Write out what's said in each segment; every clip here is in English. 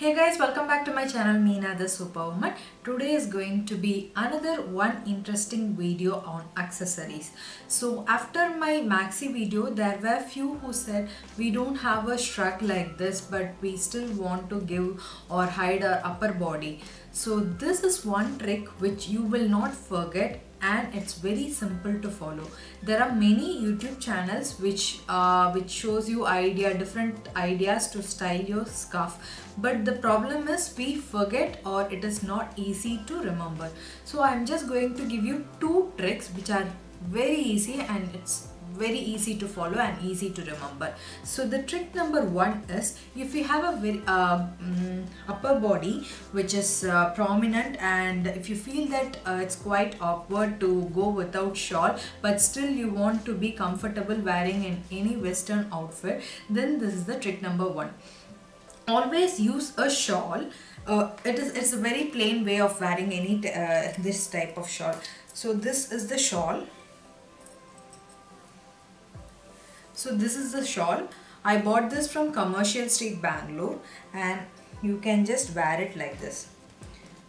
Hey guys, welcome back to my channel Meena the Superwoman. Today is going to be another one interesting video on accessories. So after my maxi video, there were few who said we don't have a shrug like this but we still want to give or hide our upper body. So this is one trick which you will not forget and it's very simple to follow. There are many youtube channels which uh, which shows you idea different ideas to style your scarf. But the problem is we forget or it is not easy to remember. So i'm just going to give you two tricks which are very easy and it's very easy to follow and easy to remember. So the trick number one is if you have a very uh, um, upper body which is uh, prominent and if you feel that uh, it's quite awkward to go without shawl but still you want to be comfortable wearing in any western outfit then this is the trick number one. Always use a shawl. Uh, it is it's a very plain way of wearing any uh, this type of shawl. So this is the shawl so this is the shawl. I bought this from Commercial Street Bangalore and you can just wear it like this.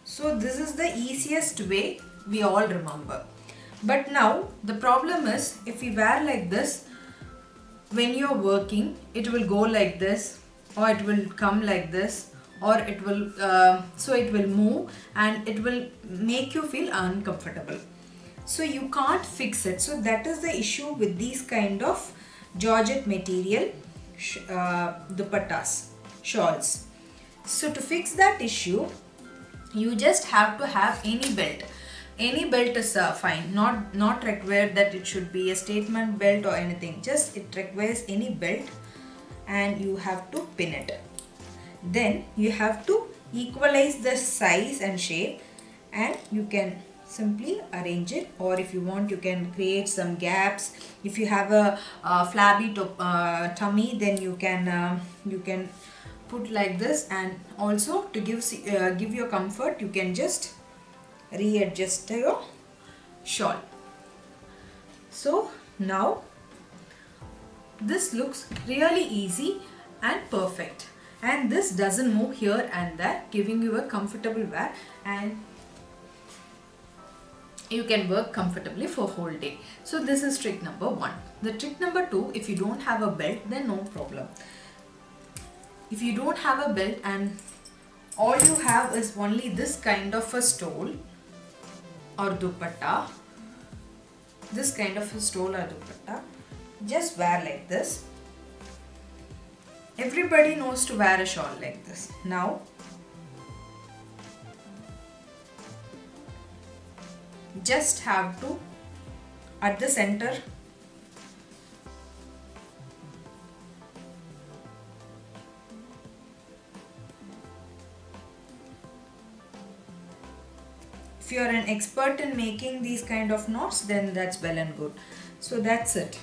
So this is the easiest way we all remember. But now the problem is if we wear like this when you're working it will go like this or it will come like this or it will uh, so it will move and it will make you feel uncomfortable. So you can't fix it. So that is the issue with these kind of georgette material uh, dupattas, shawls. So to fix that issue, you just have to have any belt. Any belt is uh, fine, not, not required that it should be a statement belt or anything. Just it requires any belt and you have to pin it. Then you have to equalize the size and shape and you can simply arrange it. Or if you want you can create some gaps. If you have a, a flabby uh, tummy then you can uh, you can put like this. And also to give uh, give your comfort you can just readjust your shawl. So now this looks really easy and perfect. And this doesn't move here and there giving you a comfortable wear. And you can work comfortably for whole day. So this is trick number one. The trick number two if you don't have a belt then no problem. If you don't have a belt and all you have is only this kind of a stole or dupatta this kind of a stole or dupatta just wear like this. Everybody knows to wear a shawl like this. Now just have to at the center if you are an expert in making these kind of knots then that's well and good. So that's it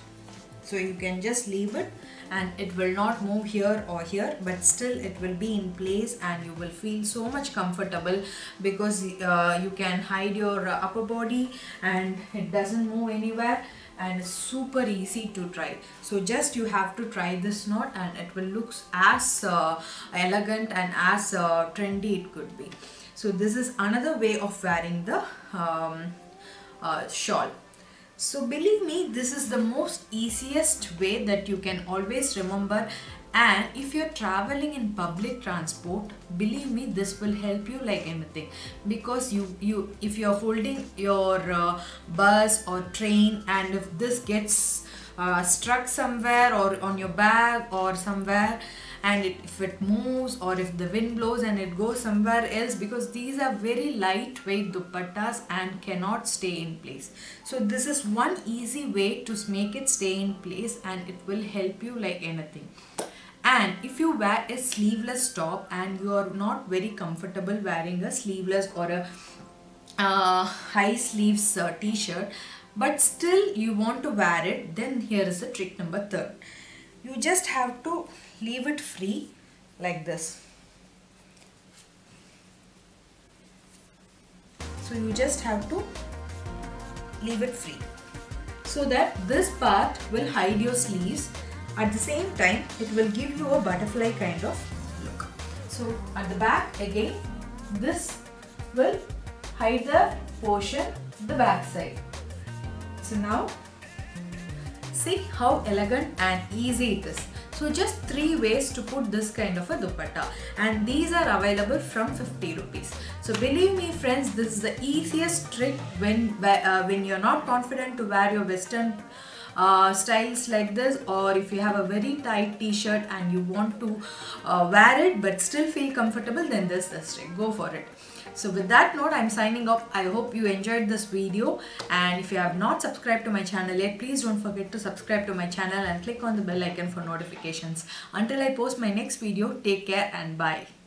so you can just leave it and it will not move here or here but still it will be in place and you will feel so much comfortable because uh, you can hide your upper body and it doesn't move anywhere and it's super easy to try. So just you have to try this knot and it will look as uh, elegant and as uh, trendy it could be. So this is another way of wearing the um, uh, shawl so believe me, this is the most easiest way that you can always remember. And if you're traveling in public transport believe me this will help you like anything. Because you you if you're holding your uh, bus or train and if this gets uh, struck somewhere or on your bag or somewhere and it, if it moves or if the wind blows and it goes somewhere else because these are very lightweight dupattas and cannot stay in place. So this is one easy way to make it stay in place and it will help you like anything. And if you wear a sleeveless top and you are not very comfortable wearing a sleeveless or a uh, high sleeves uh, t-shirt but still you want to wear it then here is the trick number third. You just have to leave it free like this. So you just have to leave it free. So that this part will hide your sleeves. At the same time it will give you a butterfly kind of look. So at the back again this will hide the portion the back side. So now see how elegant and easy it is so just three ways to put this kind of a dupatta and these are available from 50 rupees. So believe me friends this is the easiest trick when, uh, when you're not confident to wear your western uh, styles like this or if you have a very tight t-shirt and you want to uh, wear it but still feel comfortable then this is the. Go for it. So with that note, I'm signing off. I hope you enjoyed this video and if you have not subscribed to my channel yet, please don't forget to subscribe to my channel and click on the bell icon for notifications. Until I post my next video, take care and bye.